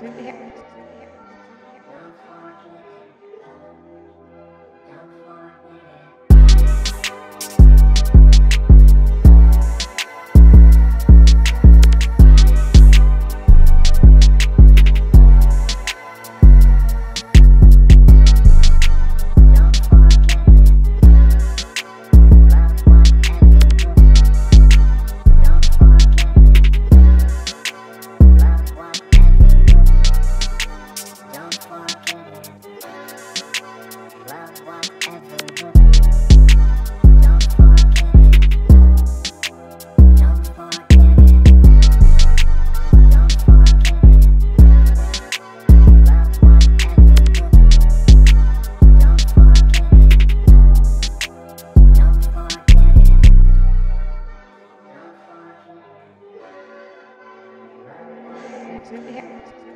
对 really.